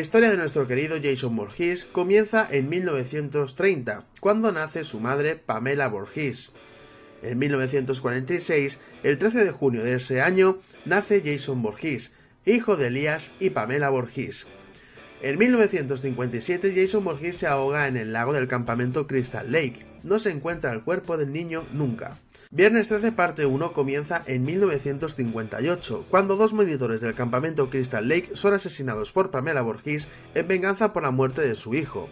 historia de nuestro querido Jason Voorhees comienza en 1930, cuando nace su madre Pamela Voorhees. En 1946, el 13 de junio de ese año, nace Jason Voorhees, hijo de Elías y Pamela Voorhees. En 1957, Jason Voorhees se ahoga en el lago del campamento Crystal Lake. No se encuentra el cuerpo del niño nunca. Viernes 13 parte 1 comienza en 1958, cuando dos monitores del campamento Crystal Lake son asesinados por Pamela Voorhees en venganza por la muerte de su hijo.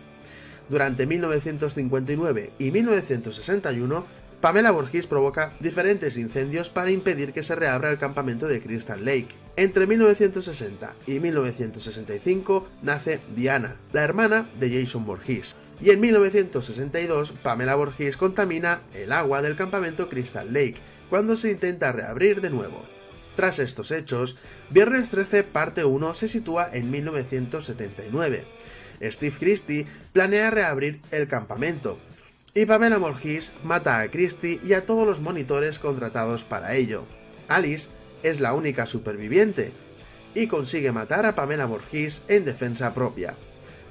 Durante 1959 y 1961, Pamela Voorhees provoca diferentes incendios para impedir que se reabra el campamento de Crystal Lake. Entre 1960 y 1965 nace Diana, la hermana de Jason Voorhees y en 1962 Pamela Voorhees contamina el agua del campamento Crystal Lake cuando se intenta reabrir de nuevo. Tras estos hechos, Viernes 13 parte 1 se sitúa en 1979. Steve Christie planea reabrir el campamento, y Pamela Voorhees mata a Christie y a todos los monitores contratados para ello. Alice es la única superviviente, y consigue matar a Pamela Voorhees en defensa propia.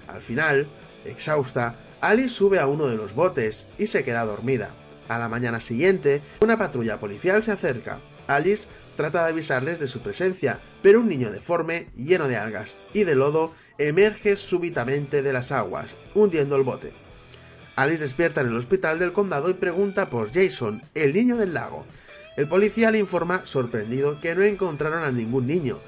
Al final, Exhausta, Alice sube a uno de los botes y se queda dormida. A la mañana siguiente, una patrulla policial se acerca. Alice trata de avisarles de su presencia, pero un niño deforme, lleno de algas y de lodo, emerge súbitamente de las aguas, hundiendo el bote. Alice despierta en el hospital del condado y pregunta por Jason, el niño del lago. El policía le informa, sorprendido, que no encontraron a ningún niño,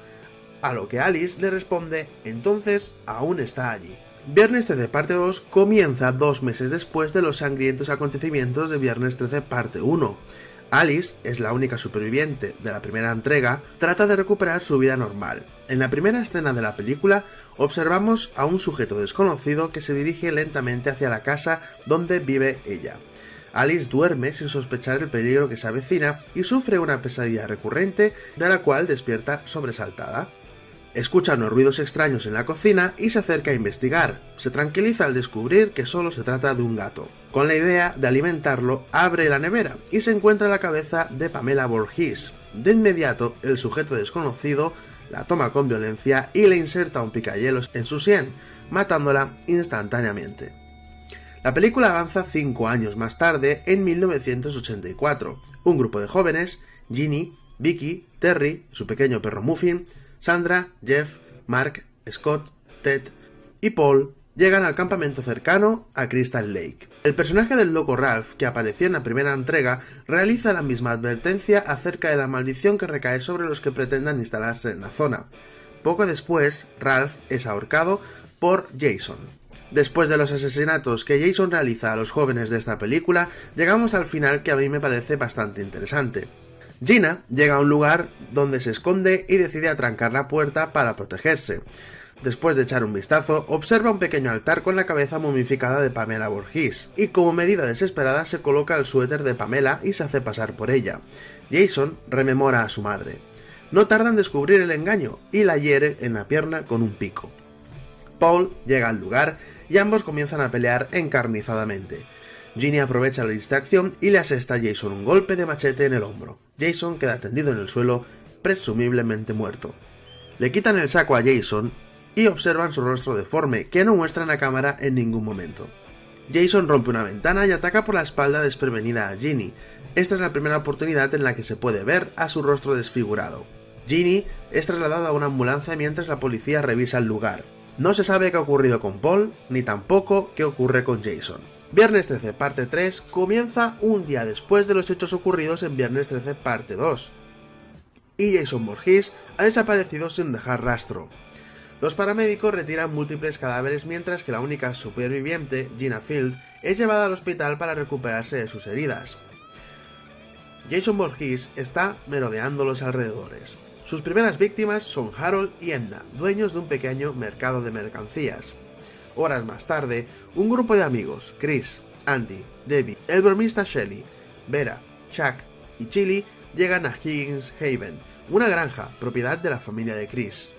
a lo que Alice le responde, entonces aún está allí. Viernes 13 parte 2 comienza dos meses después de los sangrientos acontecimientos de Viernes 13 parte 1. Alice es la única superviviente de la primera entrega, trata de recuperar su vida normal. En la primera escena de la película observamos a un sujeto desconocido que se dirige lentamente hacia la casa donde vive ella. Alice duerme sin sospechar el peligro que se avecina y sufre una pesadilla recurrente de la cual despierta sobresaltada. Escucha unos ruidos extraños en la cocina y se acerca a investigar. Se tranquiliza al descubrir que solo se trata de un gato. Con la idea de alimentarlo, abre la nevera y se encuentra la cabeza de Pamela Voorhees. De inmediato, el sujeto desconocido la toma con violencia y le inserta un picayelos en su sien, matándola instantáneamente. La película avanza cinco años más tarde, en 1984. Un grupo de jóvenes, Ginny, Vicky, Terry, su pequeño perro Muffin, Sandra, Jeff, Mark, Scott, Ted y Paul llegan al campamento cercano a Crystal Lake. El personaje del loco Ralph, que apareció en la primera entrega, realiza la misma advertencia acerca de la maldición que recae sobre los que pretendan instalarse en la zona. Poco después, Ralph es ahorcado por Jason. Después de los asesinatos que Jason realiza a los jóvenes de esta película, llegamos al final que a mí me parece bastante interesante. Gina llega a un lugar donde se esconde y decide atrancar la puerta para protegerse. Después de echar un vistazo, observa un pequeño altar con la cabeza momificada de Pamela Voorhees, y como medida desesperada se coloca el suéter de Pamela y se hace pasar por ella. Jason rememora a su madre. No tarda en descubrir el engaño y la hiere en la pierna con un pico. Paul llega al lugar y ambos comienzan a pelear encarnizadamente. Ginny aprovecha la distracción y le asesta a Jason un golpe de machete en el hombro. Jason queda tendido en el suelo, presumiblemente muerto. Le quitan el saco a Jason y observan su rostro deforme, que no muestran a cámara en ningún momento. Jason rompe una ventana y ataca por la espalda desprevenida a Ginny. Esta es la primera oportunidad en la que se puede ver a su rostro desfigurado. Ginny es trasladada a una ambulancia mientras la policía revisa el lugar. No se sabe qué ha ocurrido con Paul, ni tampoco qué ocurre con Jason. Viernes 13 parte 3 comienza un día después de los hechos ocurridos en Viernes 13 parte 2. Y Jason Voorhees ha desaparecido sin dejar rastro. Los paramédicos retiran múltiples cadáveres mientras que la única superviviente, Gina Field, es llevada al hospital para recuperarse de sus heridas. Jason Voorhees está merodeando los alrededores. Sus primeras víctimas son Harold y Edna, dueños de un pequeño mercado de mercancías. Horas más tarde, un grupo de amigos, Chris, Andy, Debbie, el bromista Shelly, Vera, Chuck y Chili, llegan a Higgins Haven, una granja propiedad de la familia de Chris.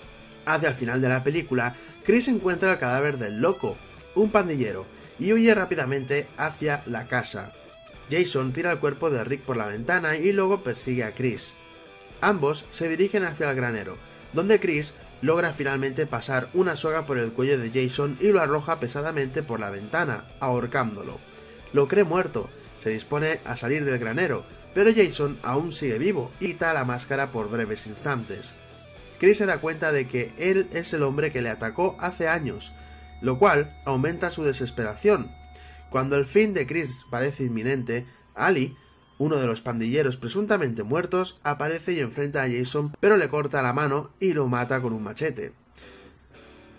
Hacia el final de la película, Chris encuentra el cadáver del loco, un pandillero, y huye rápidamente hacia la casa. Jason tira el cuerpo de Rick por la ventana y luego persigue a Chris. Ambos se dirigen hacia el granero, donde Chris logra finalmente pasar una soga por el cuello de Jason y lo arroja pesadamente por la ventana, ahorcándolo. Lo cree muerto, se dispone a salir del granero, pero Jason aún sigue vivo y quita la máscara por breves instantes. Chris se da cuenta de que él es el hombre que le atacó hace años, lo cual aumenta su desesperación. Cuando el fin de Chris parece inminente, Ali, uno de los pandilleros presuntamente muertos, aparece y enfrenta a Jason, pero le corta la mano y lo mata con un machete.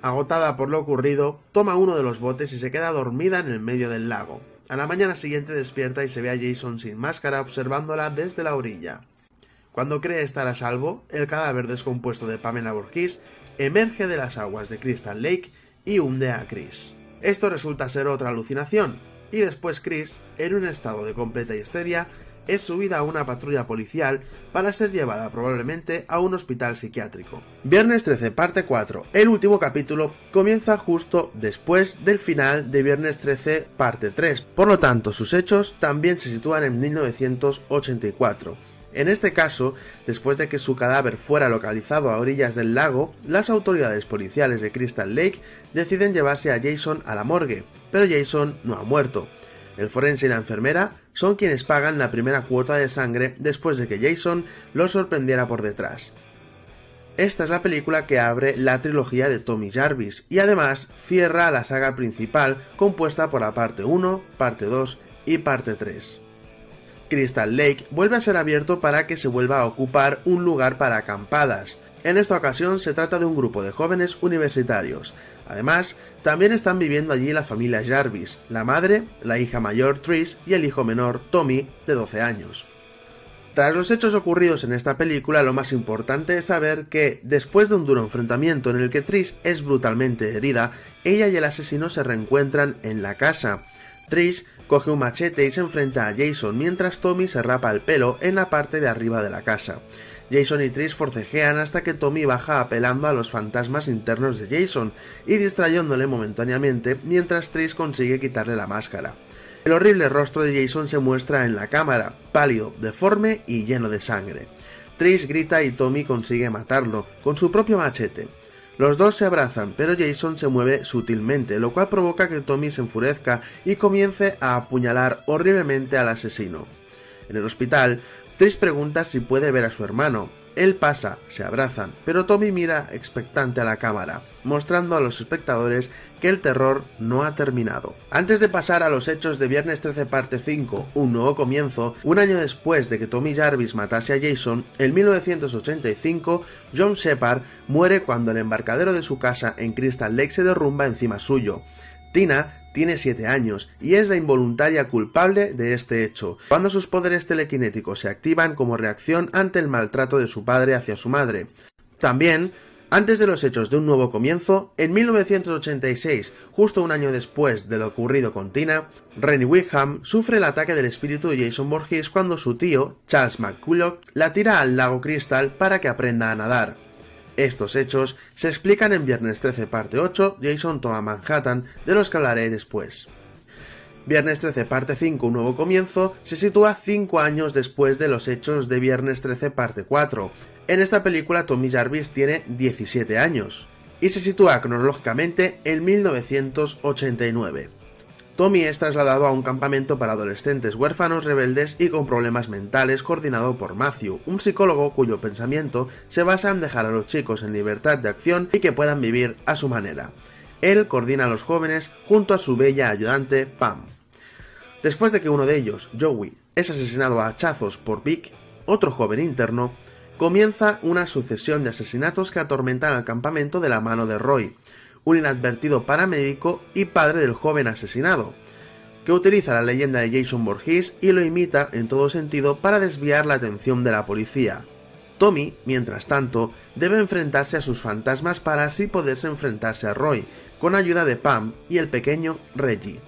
Agotada por lo ocurrido, toma uno de los botes y se queda dormida en el medio del lago. A la mañana siguiente despierta y se ve a Jason sin máscara observándola desde la orilla. Cuando cree estar a salvo, el cadáver descompuesto de Pamela Borges emerge de las aguas de Crystal Lake y hunde a Chris. Esto resulta ser otra alucinación, y después Chris, en un estado de completa histeria, es subida a una patrulla policial para ser llevada probablemente a un hospital psiquiátrico. Viernes 13, parte 4. El último capítulo comienza justo después del final de Viernes 13, parte 3. Por lo tanto, sus hechos también se sitúan en 1984 en este caso, después de que su cadáver fuera localizado a orillas del lago, las autoridades policiales de Crystal Lake deciden llevarse a Jason a la morgue, pero Jason no ha muerto. El forense y la enfermera son quienes pagan la primera cuota de sangre después de que Jason lo sorprendiera por detrás. Esta es la película que abre la trilogía de Tommy Jarvis y además cierra la saga principal compuesta por la parte 1, parte 2 y parte 3. Crystal Lake vuelve a ser abierto para que se vuelva a ocupar un lugar para acampadas. En esta ocasión se trata de un grupo de jóvenes universitarios. Además, también están viviendo allí la familia Jarvis, la madre, la hija mayor Trish y el hijo menor Tommy, de 12 años. Tras los hechos ocurridos en esta película, lo más importante es saber que, después de un duro enfrentamiento en el que Trish es brutalmente herida, ella y el asesino se reencuentran en la casa. Trish coge un machete y se enfrenta a Jason mientras Tommy se rapa el pelo en la parte de arriba de la casa. Jason y Trish forcejean hasta que Tommy baja apelando a los fantasmas internos de Jason y distrayéndole momentáneamente mientras Trish consigue quitarle la máscara. El horrible rostro de Jason se muestra en la cámara, pálido, deforme y lleno de sangre. Trish grita y Tommy consigue matarlo con su propio machete. Los dos se abrazan, pero Jason se mueve sutilmente, lo cual provoca que Tommy se enfurezca y comience a apuñalar horriblemente al asesino. En el hospital, Trish pregunta si puede ver a su hermano, él pasa, se abrazan, pero Tommy mira expectante a la cámara, mostrando a los espectadores que el terror no ha terminado. Antes de pasar a los hechos de Viernes 13 parte 5, un nuevo comienzo, un año después de que Tommy Jarvis matase a Jason, en 1985, John Shepard muere cuando el embarcadero de su casa en Crystal Lake se derrumba encima suyo. Tina tiene 7 años y es la involuntaria culpable de este hecho, cuando sus poderes telequinéticos se activan como reacción ante el maltrato de su padre hacia su madre. También, antes de los hechos de un nuevo comienzo, en 1986, justo un año después de lo ocurrido con Tina, Rennie Wickham sufre el ataque del espíritu de Jason Borges cuando su tío, Charles McCulloch, la tira al lago Crystal para que aprenda a nadar. Estos hechos se explican en Viernes 13 parte 8, Jason toma Manhattan, de los que hablaré después. Viernes 13 parte 5, un nuevo comienzo, se sitúa 5 años después de los hechos de Viernes 13 parte 4. En esta película Tommy Jarvis tiene 17 años y se sitúa cronológicamente en 1989. Tommy es trasladado a un campamento para adolescentes huérfanos, rebeldes y con problemas mentales coordinado por Matthew, un psicólogo cuyo pensamiento se basa en dejar a los chicos en libertad de acción y que puedan vivir a su manera. Él coordina a los jóvenes junto a su bella ayudante Pam. Después de que uno de ellos, Joey, es asesinado a hachazos por Vic, otro joven interno, comienza una sucesión de asesinatos que atormentan al campamento de la mano de Roy, un inadvertido paramédico y padre del joven asesinado, que utiliza la leyenda de Jason Borges y lo imita en todo sentido para desviar la atención de la policía. Tommy, mientras tanto, debe enfrentarse a sus fantasmas para así poderse enfrentarse a Roy, con ayuda de Pam y el pequeño Reggie.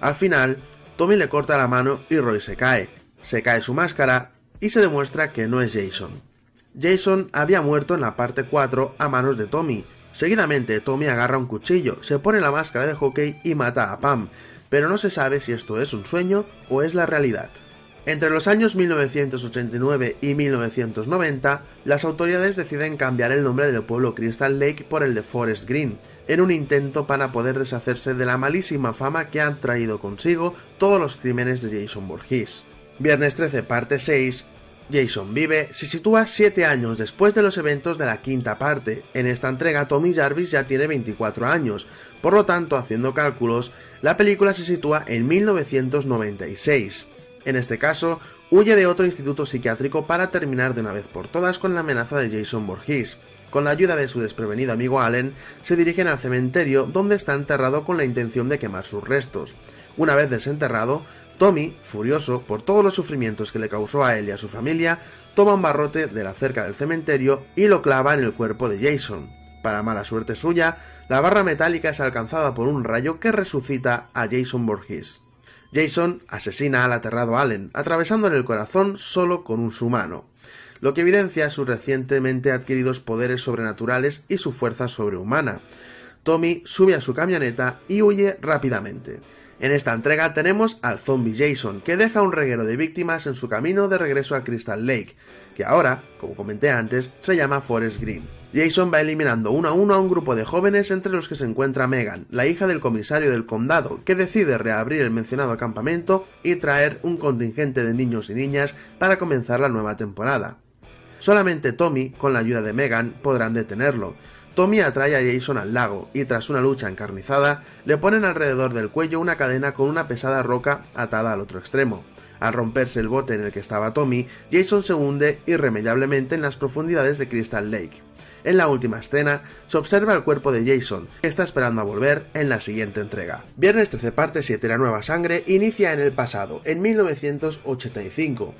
Al final, Tommy le corta la mano y Roy se cae. Se cae su máscara y se demuestra que no es Jason. Jason había muerto en la parte 4 a manos de Tommy. Seguidamente, Tommy agarra un cuchillo, se pone la máscara de hockey y mata a Pam, pero no se sabe si esto es un sueño o es la realidad. Entre los años 1989 y 1990, las autoridades deciden cambiar el nombre del pueblo Crystal Lake por el de Forest Green, en un intento para poder deshacerse de la malísima fama que han traído consigo todos los crímenes de Jason Voorhees. Viernes 13, parte 6. Jason vive se sitúa 7 años después de los eventos de la quinta parte. En esta entrega Tommy Jarvis ya tiene 24 años, por lo tanto, haciendo cálculos, la película se sitúa en 1996. En este caso, huye de otro instituto psiquiátrico para terminar de una vez por todas con la amenaza de Jason Voorhees. Con la ayuda de su desprevenido amigo Allen, se dirigen al cementerio donde está enterrado con la intención de quemar sus restos. Una vez desenterrado, Tommy, furioso por todos los sufrimientos que le causó a él y a su familia, toma un barrote de la cerca del cementerio y lo clava en el cuerpo de Jason. Para mala suerte suya, la barra metálica es alcanzada por un rayo que resucita a Jason Voorhees. Jason asesina al aterrado Allen, atravesándole el corazón solo con un sumano, lo que evidencia sus recientemente adquiridos poderes sobrenaturales y su fuerza sobrehumana. Tommy sube a su camioneta y huye rápidamente. En esta entrega tenemos al zombie Jason, que deja un reguero de víctimas en su camino de regreso a Crystal Lake, que ahora, como comenté antes, se llama Forest Green. Jason va eliminando uno a uno a un grupo de jóvenes entre los que se encuentra Megan, la hija del comisario del condado, que decide reabrir el mencionado campamento y traer un contingente de niños y niñas para comenzar la nueva temporada. Solamente Tommy, con la ayuda de Megan, podrán detenerlo. Tommy atrae a Jason al lago y tras una lucha encarnizada, le ponen alrededor del cuello una cadena con una pesada roca atada al otro extremo. Al romperse el bote en el que estaba Tommy, Jason se hunde irremediablemente en las profundidades de Crystal Lake. En la última escena, se observa el cuerpo de Jason, que está esperando a volver en la siguiente entrega. Viernes 13 parte 7 La Nueva Sangre inicia en el pasado, en 1985,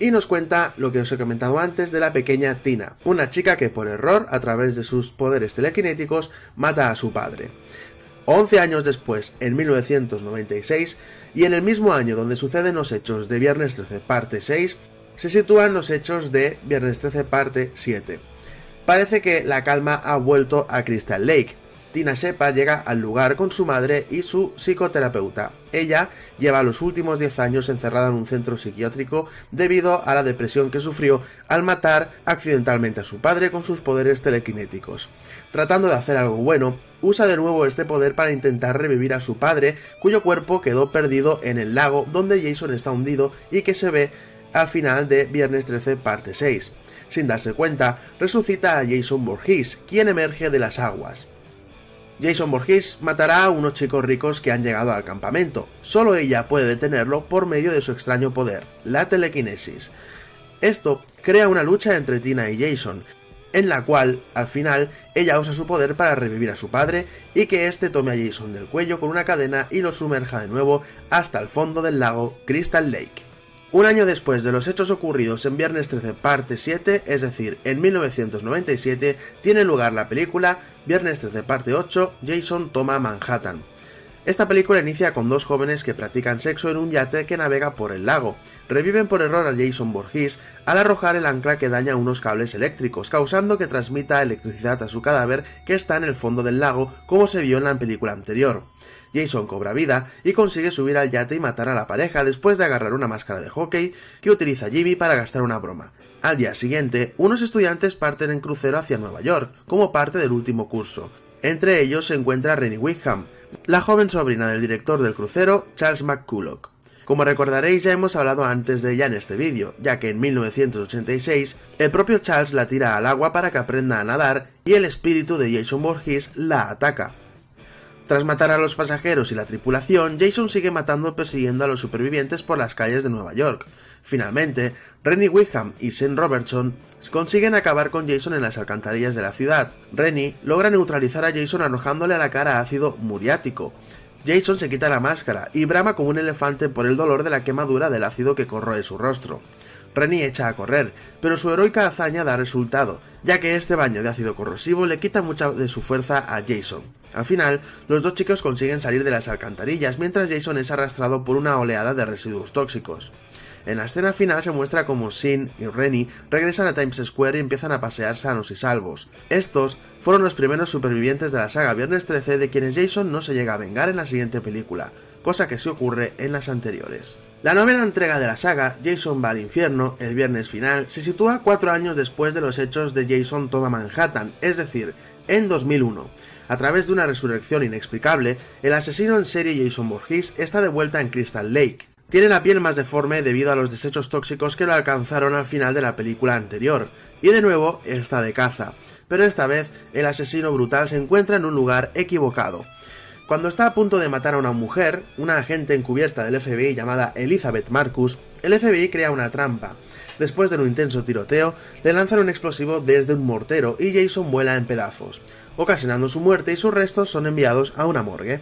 y nos cuenta lo que os he comentado antes de la pequeña Tina, una chica que por error, a través de sus poderes telequinéticos, mata a su padre. 11 años después, en 1996, y en el mismo año donde suceden los hechos de Viernes 13 parte 6, se sitúan los hechos de Viernes 13 parte 7. Parece que la calma ha vuelto a Crystal Lake. Tina Shepard llega al lugar con su madre y su psicoterapeuta. Ella lleva los últimos 10 años encerrada en un centro psiquiátrico debido a la depresión que sufrió al matar accidentalmente a su padre con sus poderes telequinéticos. Tratando de hacer algo bueno, usa de nuevo este poder para intentar revivir a su padre, cuyo cuerpo quedó perdido en el lago donde Jason está hundido y que se ve al final de Viernes 13 parte 6 sin darse cuenta, resucita a Jason Voorhees, quien emerge de las aguas. Jason Voorhees matará a unos chicos ricos que han llegado al campamento. Solo ella puede detenerlo por medio de su extraño poder, la telequinesis. Esto crea una lucha entre Tina y Jason, en la cual, al final, ella usa su poder para revivir a su padre y que éste tome a Jason del cuello con una cadena y lo sumerja de nuevo hasta el fondo del lago Crystal Lake. Un año después de los hechos ocurridos en Viernes 13 parte 7, es decir, en 1997, tiene lugar la película Viernes 13 parte 8, Jason toma Manhattan. Esta película inicia con dos jóvenes que practican sexo en un yate que navega por el lago. Reviven por error a Jason Voorhees al arrojar el ancla que daña unos cables eléctricos, causando que transmita electricidad a su cadáver que está en el fondo del lago, como se vio en la película anterior. Jason cobra vida y consigue subir al yate y matar a la pareja después de agarrar una máscara de hockey que utiliza Jimmy para gastar una broma. Al día siguiente, unos estudiantes parten en crucero hacia Nueva York, como parte del último curso. Entre ellos se encuentra Rennie Wickham, la joven sobrina del director del crucero, Charles McCulloch. Como recordaréis ya hemos hablado antes de ella en este vídeo, ya que en 1986 el propio Charles la tira al agua para que aprenda a nadar y el espíritu de Jason Voorhees la ataca. Tras matar a los pasajeros y la tripulación, Jason sigue matando persiguiendo a los supervivientes por las calles de Nueva York. Finalmente, Rennie Wickham y Sean Robertson consiguen acabar con Jason en las alcantarillas de la ciudad. Rennie logra neutralizar a Jason arrojándole a la cara ácido muriático. Jason se quita la máscara y brama como un elefante por el dolor de la quemadura del ácido que corroe su rostro. Rennie echa a correr, pero su heroica hazaña da resultado, ya que este baño de ácido corrosivo le quita mucha de su fuerza a Jason. Al final, los dos chicos consiguen salir de las alcantarillas mientras Jason es arrastrado por una oleada de residuos tóxicos. En la escena final se muestra como Sin y Rennie regresan a Times Square y empiezan a pasear sanos y salvos. Estos fueron los primeros supervivientes de la saga Viernes 13 de quienes Jason no se llega a vengar en la siguiente película, cosa que sí ocurre en las anteriores. La novena entrega de la saga, Jason va al infierno, el viernes final, se sitúa cuatro años después de los hechos de Jason toma Manhattan, es decir, en 2001. A través de una resurrección inexplicable, el asesino en serie Jason Voorhees está de vuelta en Crystal Lake. Tiene la piel más deforme debido a los desechos tóxicos que lo alcanzaron al final de la película anterior, y de nuevo está de caza. Pero esta vez el asesino brutal se encuentra en un lugar equivocado. Cuando está a punto de matar a una mujer, una agente encubierta del FBI llamada Elizabeth Marcus, el FBI crea una trampa. Después de un intenso tiroteo, le lanzan un explosivo desde un mortero y Jason vuela en pedazos, ocasionando su muerte y sus restos son enviados a una morgue.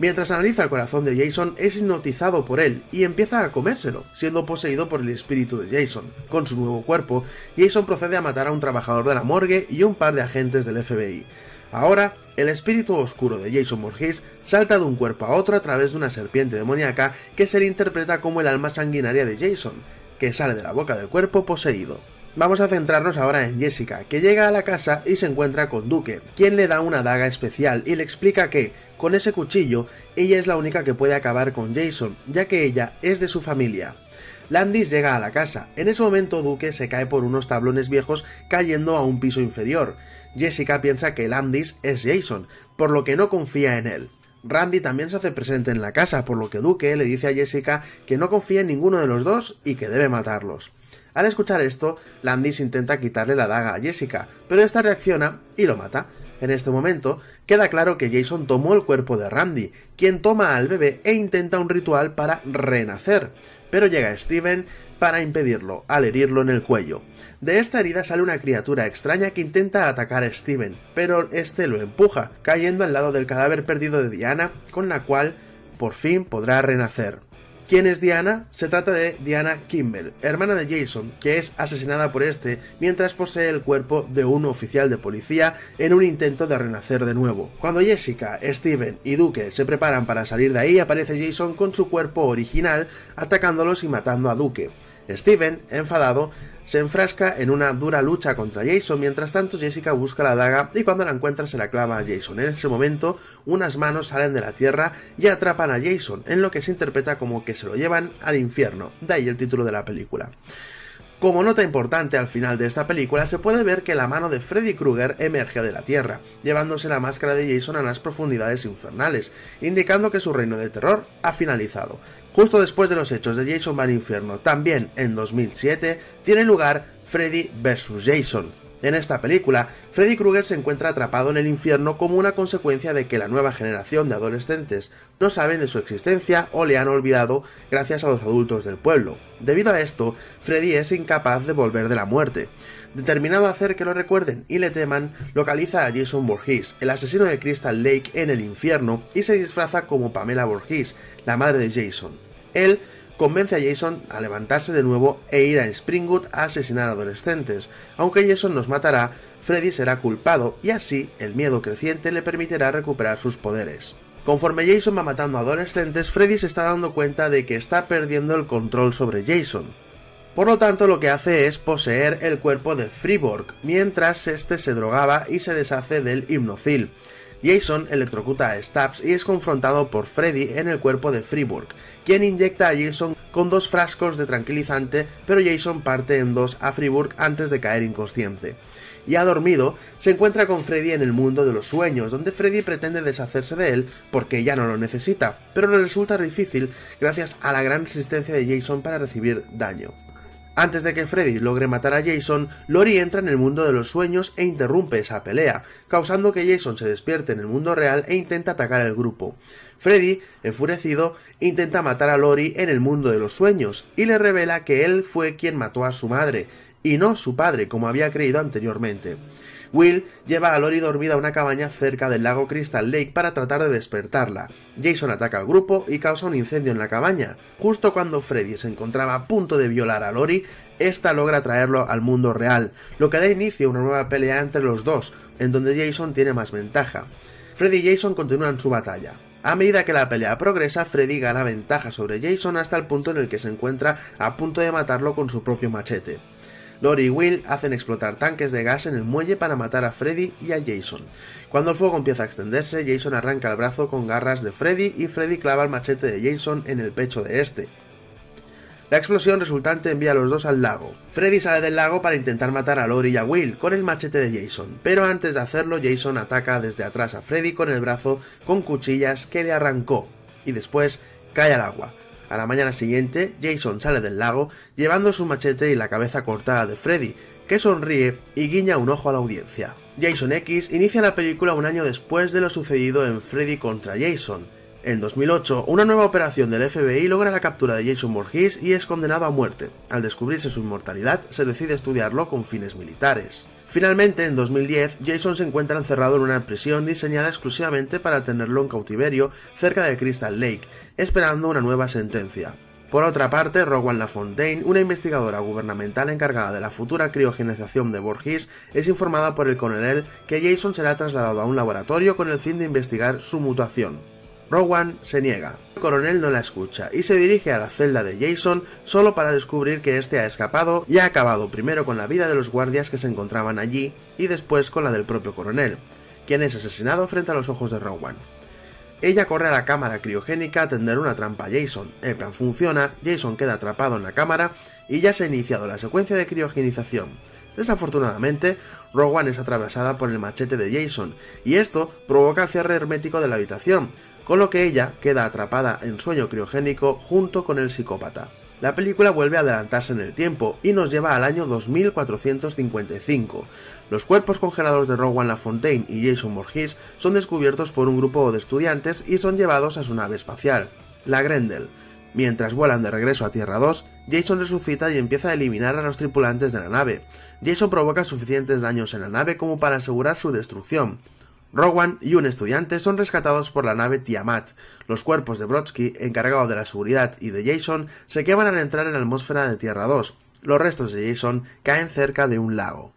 Mientras analiza el corazón de Jason, es hipnotizado por él y empieza a comérselo, siendo poseído por el espíritu de Jason. Con su nuevo cuerpo, Jason procede a matar a un trabajador de la morgue y un par de agentes del FBI. Ahora, el espíritu oscuro de Jason Voorhees salta de un cuerpo a otro a través de una serpiente demoníaca que se le interpreta como el alma sanguinaria de Jason, que sale de la boca del cuerpo poseído. Vamos a centrarnos ahora en Jessica, que llega a la casa y se encuentra con Duque, quien le da una daga especial y le explica que, con ese cuchillo, ella es la única que puede acabar con Jason, ya que ella es de su familia. Landis llega a la casa. En ese momento Duque se cae por unos tablones viejos cayendo a un piso inferior. Jessica piensa que Landis es Jason, por lo que no confía en él. Randy también se hace presente en la casa, por lo que Duque le dice a Jessica que no confía en ninguno de los dos y que debe matarlos. Al escuchar esto, Landis intenta quitarle la daga a Jessica, pero esta reacciona y lo mata. En este momento, queda claro que Jason tomó el cuerpo de Randy, quien toma al bebé e intenta un ritual para renacer, pero llega Steven para impedirlo, al herirlo en el cuello. De esta herida sale una criatura extraña que intenta atacar a Steven, pero este lo empuja, cayendo al lado del cadáver perdido de Diana, con la cual por fin podrá renacer. ¿Quién es Diana? Se trata de Diana Kimball, hermana de Jason, que es asesinada por este mientras posee el cuerpo de un oficial de policía en un intento de renacer de nuevo. Cuando Jessica, Steven y Duke se preparan para salir de ahí, aparece Jason con su cuerpo original atacándolos y matando a Duke. Steven, enfadado, se enfrasca en una dura lucha contra Jason, mientras tanto Jessica busca la daga y cuando la encuentra se la clava a Jason. En ese momento, unas manos salen de la tierra y atrapan a Jason, en lo que se interpreta como que se lo llevan al infierno, de ahí el título de la película. Como nota importante al final de esta película se puede ver que la mano de Freddy Krueger emerge de la Tierra, llevándose la máscara de Jason a las profundidades infernales, indicando que su reino de terror ha finalizado. Justo después de los hechos de Jason va al infierno, también en 2007, tiene lugar Freddy vs. Jason, en esta película, Freddy Krueger se encuentra atrapado en el infierno como una consecuencia de que la nueva generación de adolescentes no saben de su existencia o le han olvidado gracias a los adultos del pueblo. Debido a esto, Freddy es incapaz de volver de la muerte. Determinado a hacer que lo recuerden y le teman, localiza a Jason Voorhees, el asesino de Crystal Lake, en el infierno y se disfraza como Pamela Voorhees, la madre de Jason. Él convence a Jason a levantarse de nuevo e ir a Springwood a asesinar adolescentes. Aunque Jason nos matará, Freddy será culpado y así el miedo creciente le permitirá recuperar sus poderes. Conforme Jason va matando a adolescentes, Freddy se está dando cuenta de que está perdiendo el control sobre Jason. Por lo tanto, lo que hace es poseer el cuerpo de Freeborg, mientras este se drogaba y se deshace del hipnocil. Jason electrocuta a Stubbs y es confrontado por Freddy en el cuerpo de Freeburg, quien inyecta a Jason con dos frascos de tranquilizante, pero Jason parte en dos a Freeburg antes de caer inconsciente. Ya dormido, se encuentra con Freddy en el mundo de los sueños, donde Freddy pretende deshacerse de él porque ya no lo necesita, pero le resulta difícil gracias a la gran resistencia de Jason para recibir daño. Antes de que Freddy logre matar a Jason, Lori entra en el mundo de los sueños e interrumpe esa pelea, causando que Jason se despierte en el mundo real e intenta atacar al grupo. Freddy, enfurecido, intenta matar a Lori en el mundo de los sueños y le revela que él fue quien mató a su madre, y no su padre como había creído anteriormente. Will lleva a Lori dormida a una cabaña cerca del lago Crystal Lake para tratar de despertarla. Jason ataca al grupo y causa un incendio en la cabaña. Justo cuando Freddy se encontraba a punto de violar a Lori, esta logra traerlo al mundo real, lo que da inicio a una nueva pelea entre los dos, en donde Jason tiene más ventaja. Freddy y Jason continúan su batalla. A medida que la pelea progresa, Freddy gana ventaja sobre Jason hasta el punto en el que se encuentra a punto de matarlo con su propio machete. Lori y Will hacen explotar tanques de gas en el muelle para matar a Freddy y a Jason. Cuando el fuego empieza a extenderse, Jason arranca el brazo con garras de Freddy y Freddy clava el machete de Jason en el pecho de este. La explosión resultante envía a los dos al lago. Freddy sale del lago para intentar matar a Lori y a Will con el machete de Jason, pero antes de hacerlo Jason ataca desde atrás a Freddy con el brazo con cuchillas que le arrancó y después cae al agua. A la mañana siguiente, Jason sale del lago llevando su machete y la cabeza cortada de Freddy, que sonríe y guiña un ojo a la audiencia. Jason X inicia la película un año después de lo sucedido en Freddy contra Jason. En 2008, una nueva operación del FBI logra la captura de Jason Voorhees y es condenado a muerte. Al descubrirse su inmortalidad, se decide estudiarlo con fines militares. Finalmente, en 2010, Jason se encuentra encerrado en una prisión diseñada exclusivamente para tenerlo en cautiverio cerca de Crystal Lake, esperando una nueva sentencia. Por otra parte, Rowan LaFontaine, una investigadora gubernamental encargada de la futura criogenización de Borges, es informada por el coronel que Jason será trasladado a un laboratorio con el fin de investigar su mutación. Rowan se niega. El coronel no la escucha y se dirige a la celda de Jason solo para descubrir que éste ha escapado y ha acabado primero con la vida de los guardias que se encontraban allí y después con la del propio coronel, quien es asesinado frente a los ojos de Rowan. Ella corre a la cámara criogénica a tender una trampa a Jason. El plan funciona, Jason queda atrapado en la cámara y ya se ha iniciado la secuencia de criogenización. Desafortunadamente, Rowan es atravesada por el machete de Jason, y esto provoca el cierre hermético de la habitación, con lo que ella queda atrapada en sueño criogénico junto con el psicópata. La película vuelve a adelantarse en el tiempo y nos lleva al año 2455. Los cuerpos congelados de Rowan LaFontaine y Jason Voorhees son descubiertos por un grupo de estudiantes y son llevados a su nave espacial, la Grendel. Mientras vuelan de regreso a Tierra 2, Jason resucita y empieza a eliminar a los tripulantes de la nave. Jason provoca suficientes daños en la nave como para asegurar su destrucción, Rowan y un estudiante son rescatados por la nave Tiamat. Los cuerpos de Brodsky, encargado de la seguridad, y de Jason se queman al entrar en la atmósfera de Tierra 2. Los restos de Jason caen cerca de un lago.